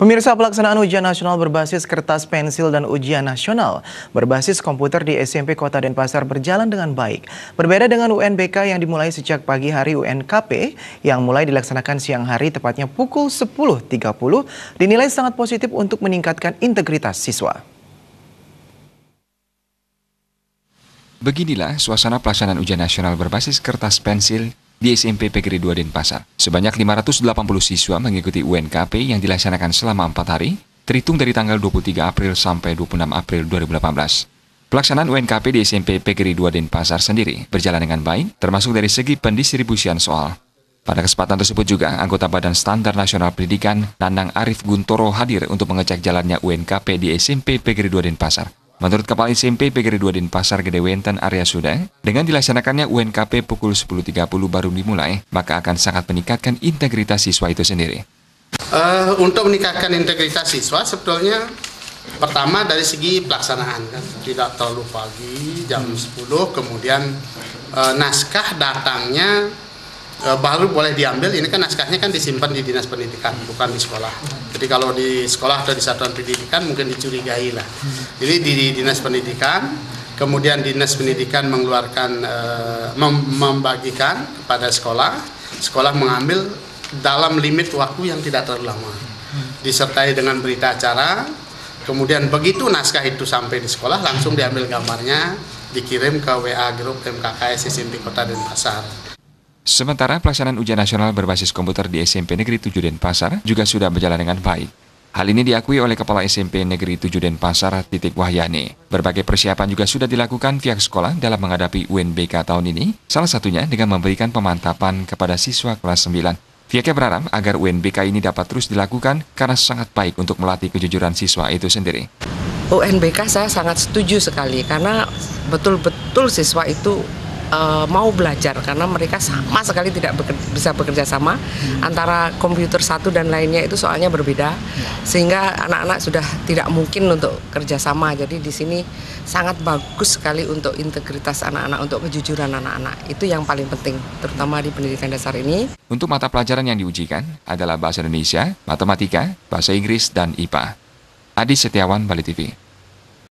Pemirsa pelaksanaan ujian nasional berbasis kertas pensil dan ujian nasional berbasis komputer di SMP Kota Denpasar berjalan dengan baik. Berbeda dengan UNBK yang dimulai sejak pagi hari UNKP yang mulai dilaksanakan siang hari tepatnya pukul 10.30 dinilai sangat positif untuk meningkatkan integritas siswa. Beginilah suasana pelaksanaan ujian nasional berbasis kertas pensil di SMP PGRI 2 Denpasar. Sebanyak 580 siswa mengikuti UNKP yang dilaksanakan selama 4 hari, terhitung dari tanggal 23 April sampai 26 April 2018. Pelaksanaan UNKP di SMP PGRI 2 Denpasar sendiri berjalan dengan baik, termasuk dari segi pendistribusian soal. Pada kesempatan tersebut juga, anggota Badan Standar Nasional Pendidikan, Nanang Arif Guntoro hadir untuk mengecek jalannya UNKP di SMP PGRI 2 Denpasar. Menurut Kepala SMP PGRI 2 Denpasar Gede Wenten Area Suda, dengan dilaksanakannya UNKP pukul 10.30 baru dimulai, maka akan sangat meningkatkan integritas siswa itu sendiri. Uh, untuk meningkatkan integritas siswa sebetulnya pertama dari segi pelaksanaan kan tidak terlalu pagi jam 10 kemudian uh, naskah datangnya baru boleh diambil. Ini kan naskahnya kan disimpan di dinas pendidikan bukan di sekolah. Jadi kalau di sekolah atau di satuan pendidikan mungkin dicurigai lah. Jadi di, di dinas pendidikan kemudian dinas pendidikan mengeluarkan uh, mem membagikan kepada sekolah. Sekolah mengambil dalam limit waktu yang tidak terlalu lama. Disertai dengan berita acara. Kemudian begitu naskah itu sampai di sekolah langsung diambil gambarnya dikirim ke WA grup MKKS SMP Kota Denpasar. Sementara pelaksanaan ujian nasional berbasis komputer di SMP Negeri 7 Denpasar juga sudah berjalan dengan baik. Hal ini diakui oleh Kepala SMP Negeri 7 Denpasar, Titik Wahyani. Berbagai persiapan juga sudah dilakukan pihak sekolah dalam menghadapi UNBK tahun ini, salah satunya dengan memberikan pemantapan kepada siswa kelas 9. Pihaknya berharap agar UNBK ini dapat terus dilakukan karena sangat baik untuk melatih kejujuran siswa itu sendiri. UNBK saya sangat setuju sekali karena betul-betul siswa itu uh, mau belajar karena mereka sama sekali tidak bekerja, bisa bekerja sama hmm. antara komputer satu dan lainnya itu soalnya berbeda sehingga anak-anak sudah tidak mungkin untuk kerjasama jadi di sini sangat bagus sekali untuk integritas anak-anak untuk kejujuran anak-anak itu yang paling penting terutama di pendidikan dasar ini untuk mata pelajaran yang diujikan adalah bahasa Indonesia, matematika, bahasa Inggris dan IPA. Adi Setiawan, Bali TV.